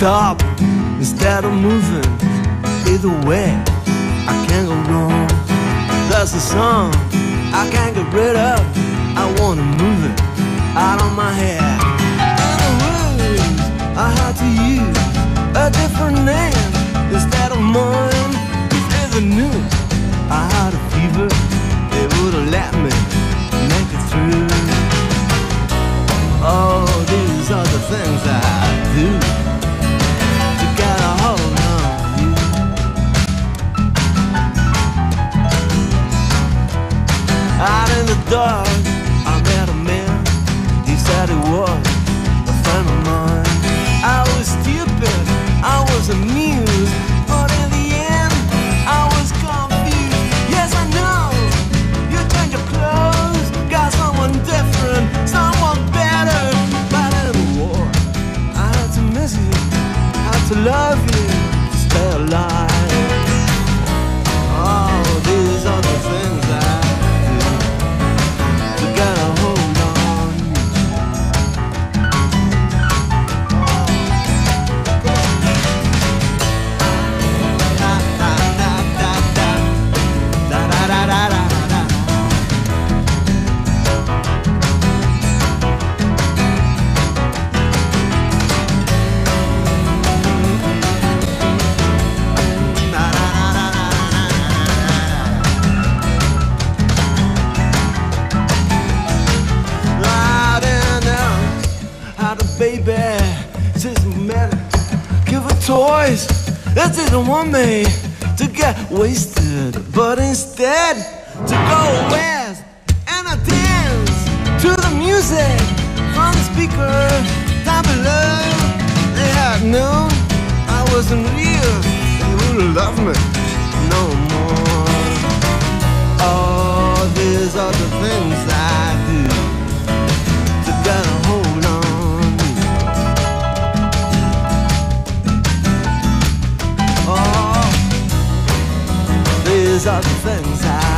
stop instead of moving. Either way, I can't go wrong. That's the song I can't get rid of. Dark, I met a man. He said he was a friend of mine. I was stupid, I was amused, but in the end, I was confused. Yes, I know you change your clothes, got someone different, someone better. But in the war, I had to miss you, had to love you, toys. That didn't want me to get wasted, but instead to go west and I dance to the music from the speaker down below. They had known I wasn't real, they wouldn't love me the things I